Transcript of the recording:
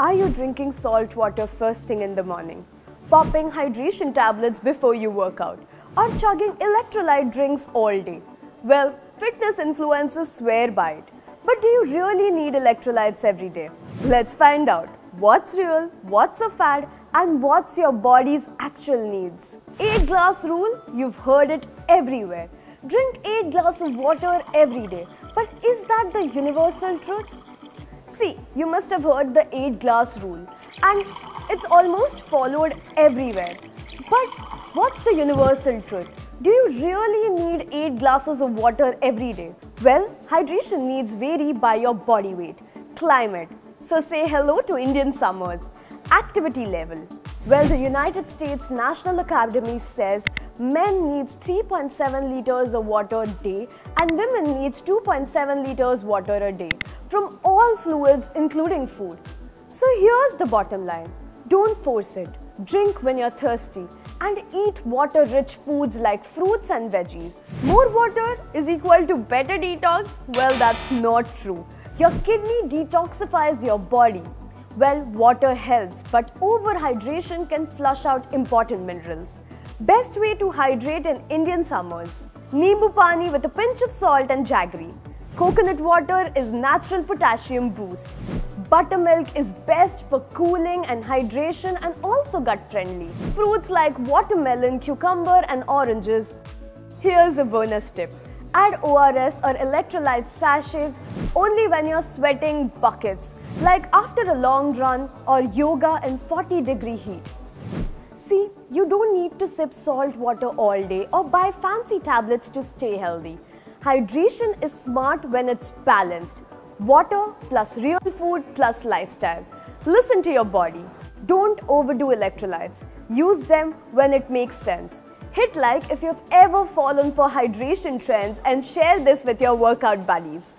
Are you drinking salt water first thing in the morning? Popping hydration tablets before you work out? Or chugging electrolyte drinks all day? Well, fitness influencers swear by it. But do you really need electrolytes every day? Let's find out what's real, what's a fad, and what's your body's actual needs. 8 glass rule, you've heard it everywhere. Drink 8 glasses of water every day. But is that the universal truth? See, you must have heard the 8 glass rule and it's almost followed everywhere. But what's the universal truth? Do you really need 8 glasses of water every day? Well, hydration needs vary by your body weight, climate. So say hello to Indian summers. Activity level. Well, the United States National Academy says men needs 3.7 liters of water a day and women needs 2.7 liters water a day from all fluids including food. So here's the bottom line. Don't force it. Drink when you're thirsty and eat water-rich foods like fruits and veggies. More water is equal to better detox? Well, that's not true. Your kidney detoxifies your body. Well, water helps, but overhydration can flush out important minerals. Best way to hydrate in Indian summers. Nimbu pani with a pinch of salt and jaggery. Coconut water is natural potassium boost. Buttermilk is best for cooling and hydration and also gut friendly. Fruits like watermelon, cucumber and oranges. Here's a bonus tip. Add ORS or electrolyte sachets only when you're sweating buckets, like after a long run or yoga in 40 degree heat. See, you don't need to sip salt water all day or buy fancy tablets to stay healthy. Hydration is smart when it's balanced. Water plus real food plus lifestyle. Listen to your body. Don't overdo electrolytes. Use them when it makes sense. Hit like if you've ever fallen for hydration trends and share this with your workout buddies.